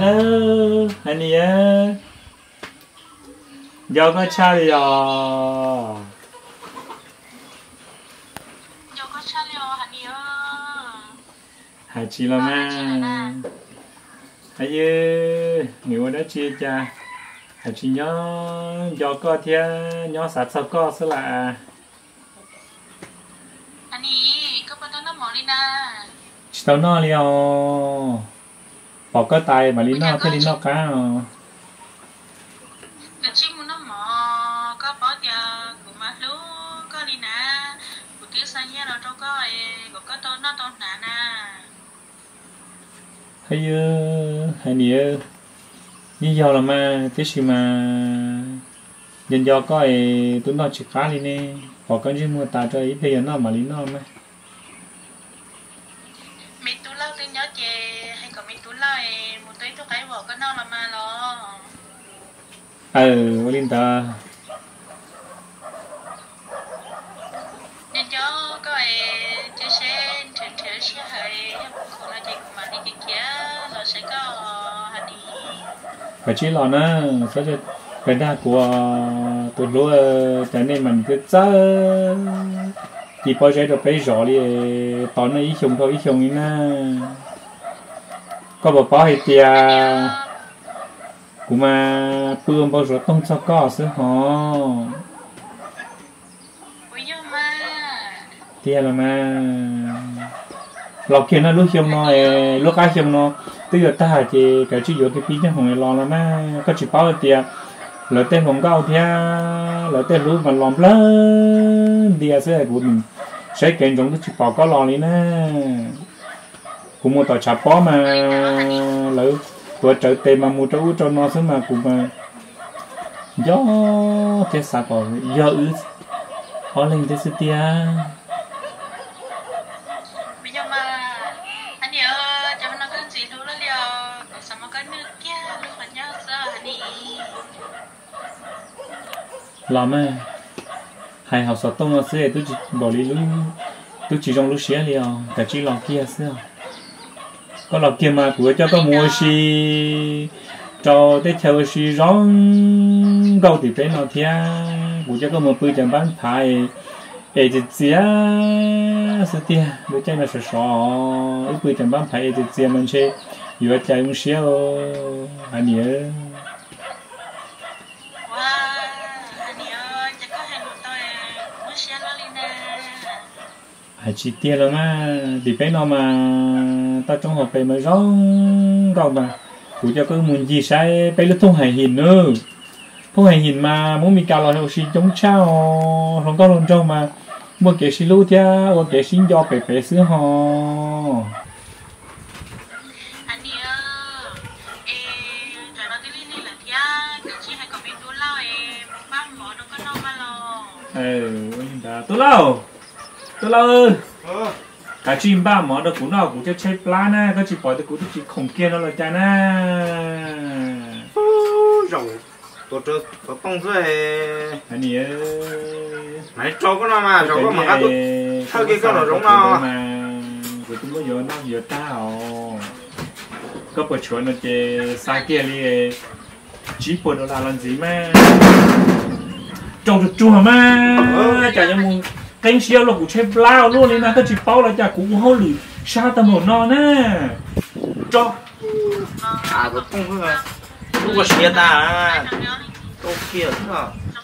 hello anh giờ có đi giờ? Có liệu hả nhớ hai chị là mà hay ư nếu đã chia cha hai chị nhớ giờ có thia nhớ sát sao có sẽ là. Anh ý có bao nhiêu năm mỏ đi na chỉ tao nói liao bỏ cái tay mà lý nó thế lý nó cá cái chim muốn năm mỏ có bỏ tiền của má lú có đi tiếng sang nhé nó đâu có có có to nó to nà na hay ư hay nhớ. Lý do là mà thế gì mà nhân do có ấy tôi nói chỉ khá đi nè. Bỏ cái gì mua ta cho ít bây giờ nó mà lý nó mà ta nên cho có ấy chơi xe chơi chơi xe hay không là chơi mà đi kia là sẽ có hành đi và chỉ là nó sao cho cái đa của tụi lúa cho nên mình cứ chớ. Chỉ bao giờ được bây giờ đi tao nó ít dùng thôi ít đi na có bảo bảo hay tia cũng mà bơm bao giờ tông cho có sữa hò tia là mà lọc kia nó lúc dùng nó lúc ai dùng nó. Bây giờ ta chỉ cái chỉ dùng cái pin cho hồng lo là mà có chỉ bảo tia lỡ tên hồng cao thia lỡ tên lúc mà làm lớn tia sẽ của mình. Sẽ kiện giống cái chỉ bảo có lo đi nè. Cũng mua tàu chạp bó mà. Lỡ vừa trở tên mà mua trâu cho nó xứ mà cũng mà gió thế sao còn gió ứ họ lên thế sự tia. Nó có luôn có làm mà hai học sáu tông là sẽ tôi chỉ bỏ đi lúc tôi chỉ trong lúc xé liao cả chỉ lòng kia xưa có lọc kia mà của cho có mua xì. Cho tới theo xì rong. Câu thì phải nó thia. Của cho có một bữa chẳng bán phải ê, thì chia sự tia bữa chơi mà sợ sợ ít bữa chẳng bán phải ê thì chia mình chơi vừa chơi một xíu. Anh nhớ. Hay chi tiêu rồi mà thì phải nó mà ta trong học về mà rong rồi mà. Cụ cho cái muốn gì sai phải lúc thông hành hình nữa. Thông hành hình mà muốn mình cao là học sinh chống trao không có luôn trong mà. Mua cái xí lú thia mua cái xin do bể bể xứ họ. Là lao ừ tôi lâu tôi Ờ, cả chim ba mỏ đó cũng nào cũng cho chơi plan á có chỉ bỏ được cũng chỉ khổng kia nó là cha na rồi tổ chức có công dưới anh nhớ mày cho cái nó mà cho cái mà cái tôi Thôi cái con nó giống nó. mà của chúng có giờ nó giờ tao có bữa chuyện nó chơi sai kia đi chỉ bữa nó là làm gì mà? Trâu được chua mà. Chả như cánh siêu là cũng chơi lao luôn đi mà có chỉ bao là chả cũng hô lử sao tao một nó nè cho. À có công dưới lúc có xe ta tô kia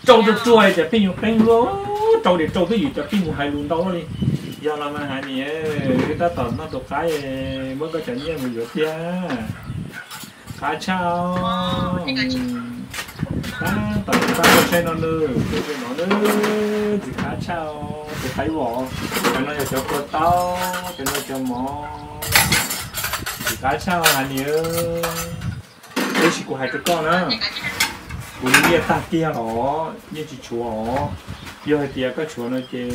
trâu được chua chả pin một luôn. Trâu để trâu cái gì chả pin một hai luôn đâu đi. Do làm mà hai nhỉ người ta tỏ nó được cái mới có trận như mình được kia cá chao cá tỏ ta có chơi nó nữa chơi chơi nó nữa chỉ cá chao thì thấy bỏ cái nó cho cô tao cái nó cho mỏ chỉ cá chao hai nhỉ cái chỉ của hai cái con nữa cũng như ta kia họ như chỉ chúa họ giờ thì tia các chúa nó chơi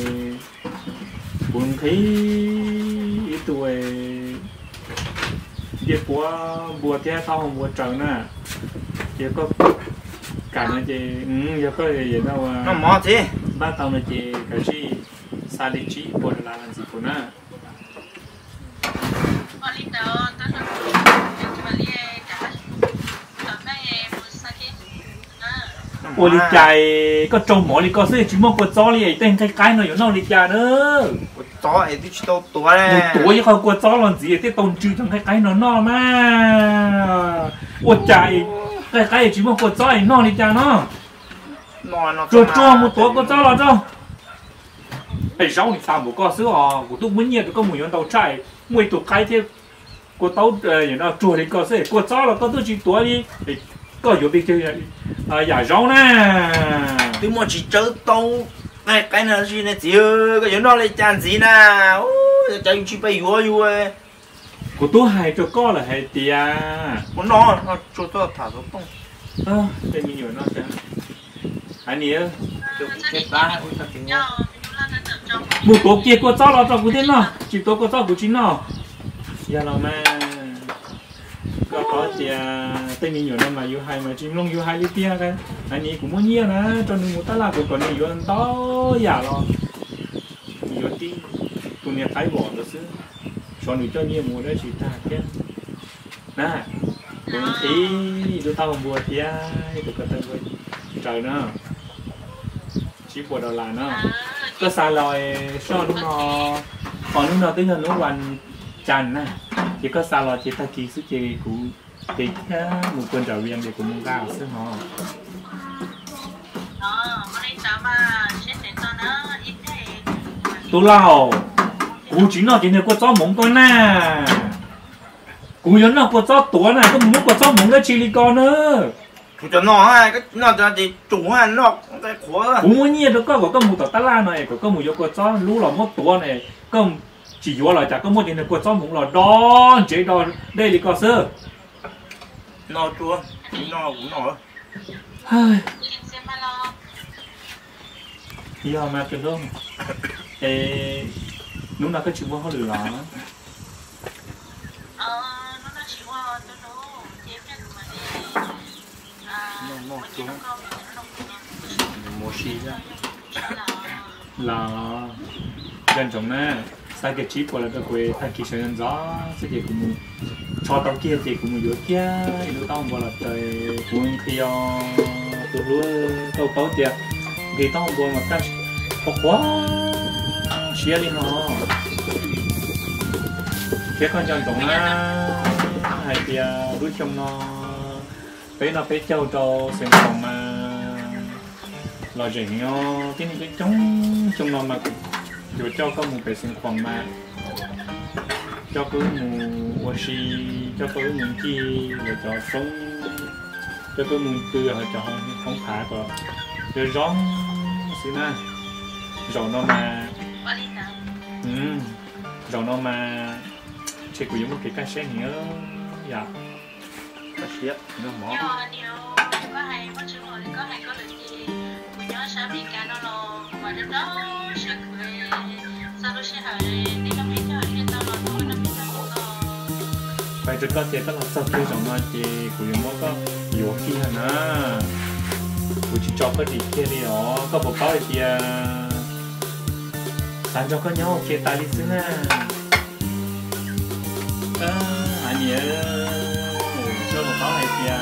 cũng thấy ít tuổi giờ bùa bùa theo tao không bùa trần nè giờ có cả nó chị. Ừ giờ có gì đâu à? nó mò thế. Ba tàu nó chị cái gì? Xa đi chị bộ là làm gì cũng à ô đi chạy có trâu mỏ đi có sự chỉ mong có chó đi tên cái cái nó yếu nó đi chạy đó. Chó ấy thì tao tuổi đấy. Tuổi không có chó làm gì thì tao chữ thằng cái cái nó nó mà. Ô chạy cái cái chỉ có chó ấy nó đi chạy nó cho cho một tuổi có chó là cho ấy rau thì sao một có sữa à của tôi muốn nhiệt có mùi nó đầu chạy mùi tụ cái thế của tao ờ nó chùa thì có sữa của chó là có tôi chỉ tuổi đi có yếu bị chơi à giả rau nè tôi muốn chỉ chơi tàu cái cái nào gì này chứ cái gì nó lại chán gì nè chạy chỉ bay vô vô ấy của tôi hay cho có là hay tia. Con nó nó cho tôi thả xuống. Tông ơ cái mình nhiều nó sẽ anh nhớ được chết ba ôi thật tình một tổ kia của cháu là cháu của thế nào? Chỉ tổ của cháu của chính nào? Giờ là mà có có tia. Tên mình nhiều năm mà yêu hai mà chỉ long yêu hai đi tia cái anh ấy cũng muốn nhiều nè cho nên một tá là của còn này yêu đó giả lo yêu tí. Tụi nhà thái bỏ rồi xứ cho nhiều mùa đấy chỉ ta kia nè cũng tí tụi tao còn bùa tia tụi có tao bùa trời nữa chỉ bùa đầu là nữa có xa lòi cho nó nó còn lúc nào tới giờ nó hoàn chàn nè. Chỉ có xa lòi chỉ ta kỹ sức chơi của cái một quân trào viên để của mông gạo sức họ tôi lao cú chính là cái này có cho mông tôi nè cú nhớ nào có cho tuổi này có muốn có cho mông cái chili con nữa. Chủ cho nó ha cái nó cho thì chủ ha nó cái khó cú muốn nhiều đó có có một tờ lá này có có một có cho lú là một tuổi này. Có chỉ vô là chả có một cái này có cho mông là đo chế đo. Đây là có sơ. Nó chua nó cũng nó Ai, giờ mà cái đó ê lúc nào cái chuyện của họ lừa đó mua xì ra. Là dân chúng nè. Sai cái chip của là cái quê thay kỳ sử dụng gió sẽ chỉ cũng cho tao kia thì cũng yếu kia. Nó tao bảo là trời cũng khi tôi lúa tao tao tiệt vì tao bảo mà ta có quá chia đi nó cái con chúng nè hay thì rút trong nó bé nó bé châu cho sinh phòng mà là gì nó cái cái chống trong nó mà rồi cho có một vệ sinh phòng mà cho cứ một oxy cho cứ một chi rồi cho sống cho cứ một tư rồi cho không phá rồi rồi rong xí na rồi nó mà ừ. Rồi nó mà có giống một cái cái xe nhớ dạ. Cái xí nó mỏ. Và lúc đó sẽ cười. Sau đó sẽ hỏi đi nó biết cho đi tao nó thôi nó biết tao vậy chúng ta sẽ có là sau khi chúng ta chỉ của những món có yếu khi hả na? Của chỉ cho cái gì kia đi ó có một cái gì à sáng cho có nhau kia ta đi à à anh nhớ cho một cái gì à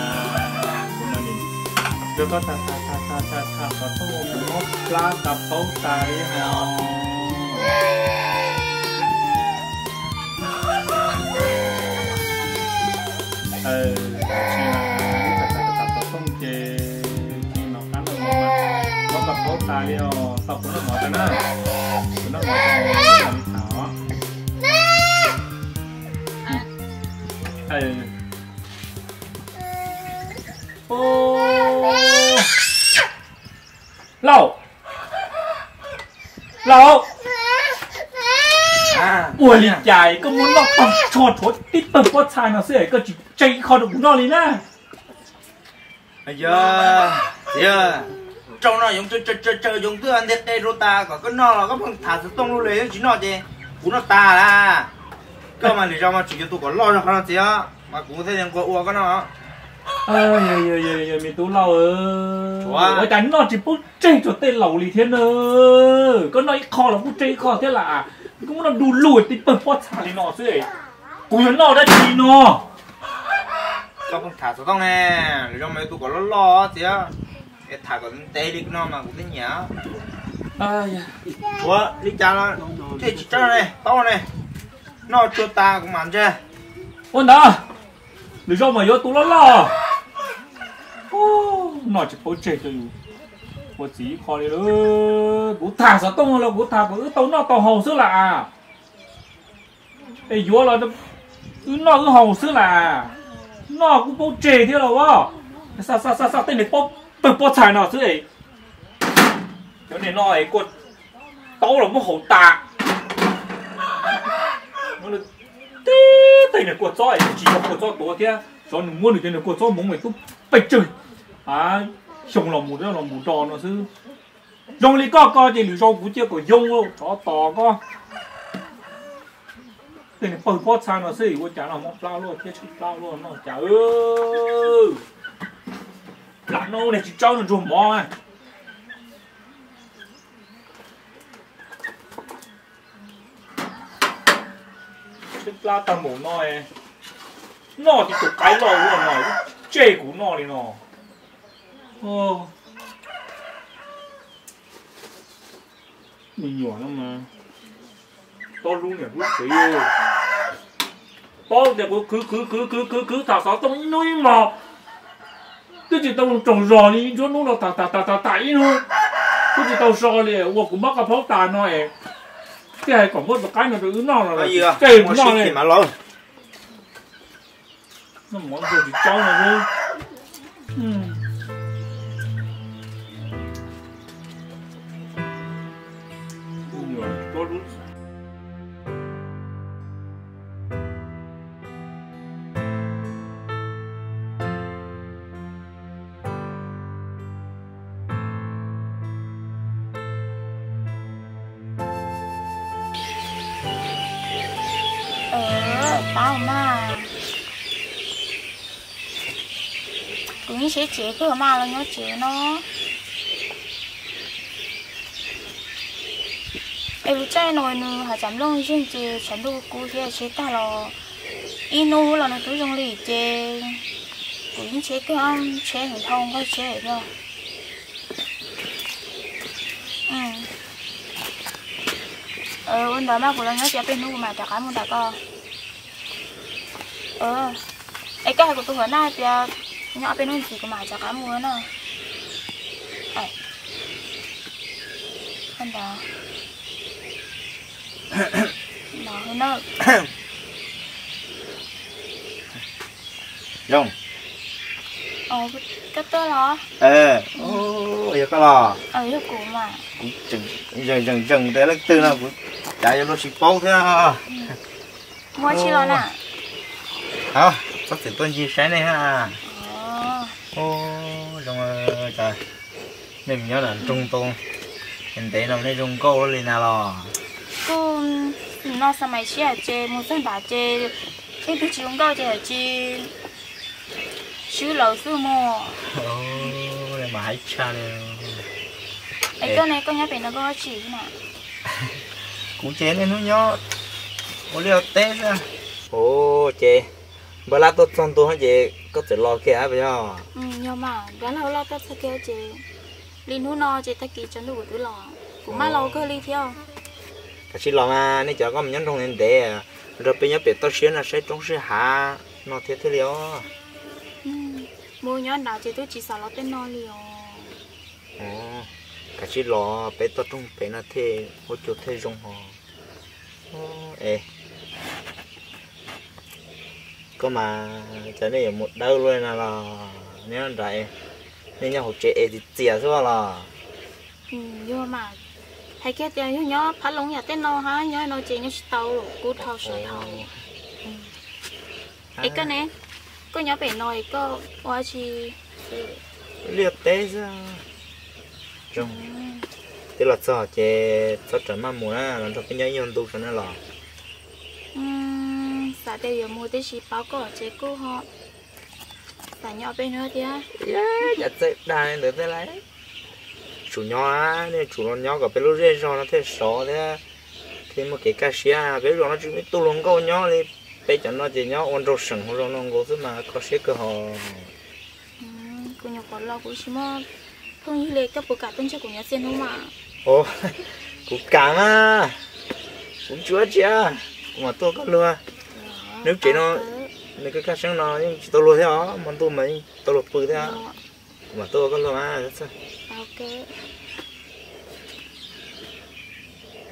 của là gì cho có ta ta ta ta ta ta có tô cũng có lá ta pháo ta đi hả ờ khi mà tập tập tập không chê khi nó cắn ờ ô. Lâu lâu à ủa lì chạy có muốn nó tầm trọt thốt tít bầm có xài nó sẽ có chỉ chạy khỏi được nó lì nè. Giờ giờ. Trong nó dùng chơi chơi chơi dùng thứ ăn tết đây rồi ta có cái nó là có phần thả sự tông luôn lấy chỉ nó chứ. Cũng nó ta là cơ mà để cho mà chỉ cho tôi có lo cho nó chứ mà cũng thấy rằng có uo cái nó ơi ơi ơi ơi ơi mình tú lâu ơi. Ôi đánh nó chỉ bút chạy cho tên lẩu lì thế nữa có nói kho là bút chạy kho thế là cũng nó đu lùi tí bầm bót xài nó chứ cú nó đã chỉ nó có phần thả sự tông nè để cho mấy tôi có lo lo chứ thằng còn tê đi nó mà cũng nhớ ai da. Ủa đi cha nó. Thế chỉ cho này to này nó cho ta cũng mặn chưa? Ôn đó được rồi mà vô tụ lắm lo. Nó chỉ bố cho rồi. Bố chỉ khó đi đó bố thả sao tông là bố thả bố tông nó tông hồng xưa là. Ê vô là nó cứ nó cứ hồng xưa là. Nó cũng bố chết thế rồi vợ sao sao sao sao tên này bố bố bố thả nó xưa ấy cho nên nó ấy quật tao là một hậu tạ nó là tí tay này quật giỏi chỉ có quật giỏi tổ thế cho nó muốn được cái này quật giỏi muốn mày cũng phải chơi à xong lòng một đó lòng một tròn nó chứ. Dùng lý có có thì lý do cũng chưa có dùng đâu cho to có. Cái này bơi bớt sang nó sư của chả là mong lao luôn thế chút lao luôn. Nó chả ơi là nó này chỉ cho nó dùng mò à. Tức là tao mổ nói nó thì tụi cái lò luôn rồi chê của nó đi nó ô mình nhỏ lắm mà to luôn nhỉ lúc đấy ơi to thì cứ cứ cứ cứ cứ cứ thảo sáu tông nuôi mà cái gì tao trồng rò đi chỗ nó là tà tà tà tà ý luôn cái gì tao rò đi 我 cũng mắc cái pháo tàn ấy cái này còn một cái nó cứ nó là cái gì à cái nó này mà lo. Nó món thì cháu là luôn ừ. Chế chế cửa mà là nhớ chế nó. Em trai nồi nữa hả chấm lông trên chế chấm đồ cũ chế chế ta lò. Inu là nó túi dùng lì chế cũng chế cơ ăn chế hình thông có chế rồi ừ. Ờ ôn đó mà của nó nhớ chế bên nu mà chả cái muốn đại co. Ờ. Ấy cái của tôi hồi nay thì nhỏ bên nu chỉ có mà chả cái mua nữa ấy con đó. Đó hơn nữa rong ờ cái đó là ờ. Ô giờ có lò. Ờ cái của mà. Cũng chừng dần dần dần tới lớp tư nào cũng chạy cho nó xịt bóng thế à mua chi lo nè. Hả? Sắp tới tuần gì sáng này ha ô rong ơi trời. Nên mình nhớ là trung tôn. Hiện tại năm nay trung câu lên nào lò cô nó sao mày chia chế một sân bà chế cái thứ chúng tôi chế chế chú lẩu sư mò ô này mà hãy cha lên ấy cái này con nhá phải nó có chỉ nè cú chế nên nó nhớ ô liều té ra ô chế bữa lát tôi xong tôi hỏi chế có thể lo kia bây giờ? Ừ nhưng mà đó là lo tao sẽ kêu chế linh hú no chế ta kỹ chân đủ thứ lò cũng mà lâu cơ đi theo. Cả chỉ lo mà nếu cho con nhắn trong nên để rồi bây giờ biết tao xuyên là sẽ trong sẽ hạ nó thế thế liều. Ừ mua nhớ nào chế tôi chỉ sợ lo tên no liều. Ồ cả chỉ lo bé tao trong bé là thế hỗ trợ thế trong họ ô ê có mà cho nên một đâu luôn là là nếu vậy nên nhau hỗ trợ thì tiền thôi là ừ nhưng mà hay cái tiền nhớ phát lông nhà tên no ha nhớ nó chế nhớ tàu cú thao sợ thao ấy cái này có nhớ phải nói có qua chi? Liệt té ra. Trong thế là sao chế sao trở mà mua á làm cho cái nhớ nhân tu cho nó là Xã đều 有 mua tới chỉ báo có chế cô họ. Xã nhỏ bên nữa thì á. Dạ thế đài được thế này. Chủ nhỏ á nên chủ nó nhỏ cả bên lúc rơi nó thế sọ thế thì một cái cá xía bên lúc nó chỉ biết tu lông câu nhỏ đi. Bây giờ nó chỉ nhỏ ôn rau sừng hoặc rau nông gỗ mà có xía cơ họ Ừm, cô nhỏ có lo cũng chỉ mà. Không như lệ các bộ cả bên cho của nhà sen không mà ồ cũng cảm à cũng chúa chưa mà tôi có lừa Nếu chị nó- nếu cái cá sáng nó nhưng tôi lừa thế đó mà tôi mấy tôi lừa bự thế đó. Ờ, mà tôi có lừa à sao ok.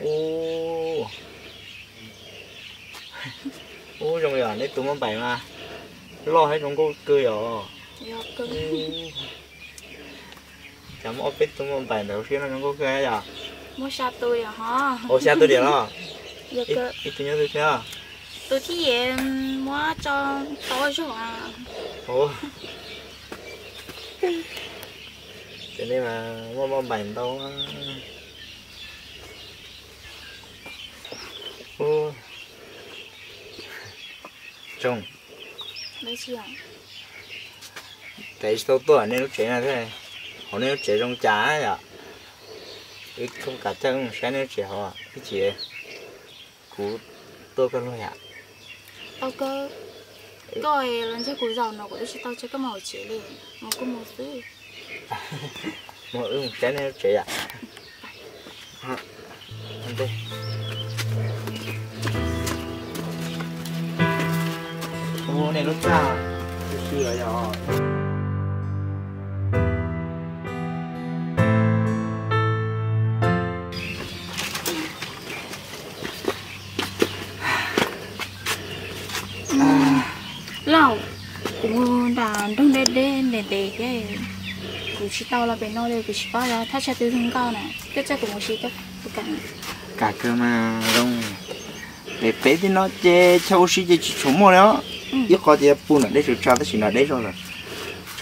Ô. Ô trong giờ đấy tụi mình bảy mà. Lo hết trong cô cười rồi. Chấm office tụi mình bảy đầu tiên là trong cô cười à? Mua sa tôi à hả? Ô xe tôi điện đó dạ ít ít tôi nhớ tôi chưa tôi thì em mua cho tôi chứ à ồ cho nên mà mua mua bảy đâu ô trông đấy chị ạ? Tại sao tôi nên nó chạy là thế này. Họ nên nó chạy trong trà ấy à ít không cả chân sẽ nên chạy họ à cái gì ấy. Cú tôi có nuôi à tao cơ. Coi lần trước cú giàu nó cũng chỉ tao cho cái màu chỉ liền mà cũng một thứ mà ừ sẽ nên nó chạy à à anh đây ô này nó cha chưa rồi cũng đã đen đen đê cái cũng chỉ tao là bên nó đây cũng chỉ bao là thắt chặt từ thân cao này. Cái chắc cũng chỉ cái cả cả cơ mà đông để bé thì nó chơi cháu xí chơi chúng mua đó. Ừ. Ít có thì phụ nữ đấy rồi cháu thì chỉ là đấy rồi là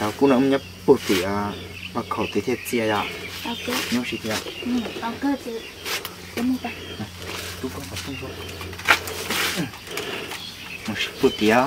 cháu cũng là ông nhập bột thì à bà khẩu thì thiệt chia ra nhau xí kia ông cơ thì đúng không ta đúng không đúng không một xí bột thì à,